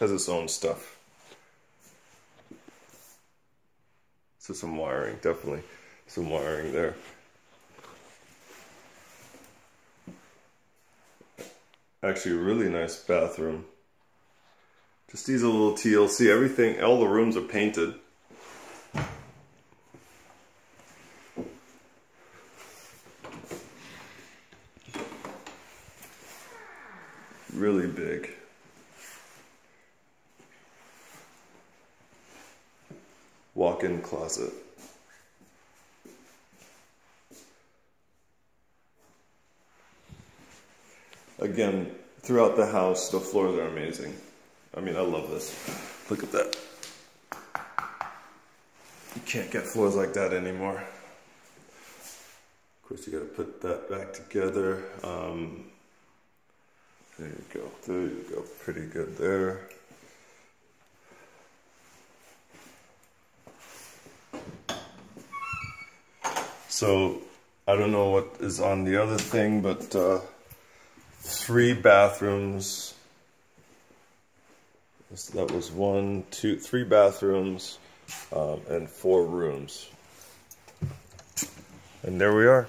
has its own stuff. So some wiring, definitely some wiring there. Actually, really nice bathroom. Just needs a little TLC. Everything, all the rooms are painted. Really big. Walk-in closet. Again, throughout the house, the floors are amazing. I mean, I love this. Look at that. You can't get floors like that anymore. Of course, you gotta put that back together. Um, there you go, there you go, pretty good there. So, I don't know what is on the other thing, but uh, three bathrooms. That was one, two, three bathrooms um, and four rooms. And there we are.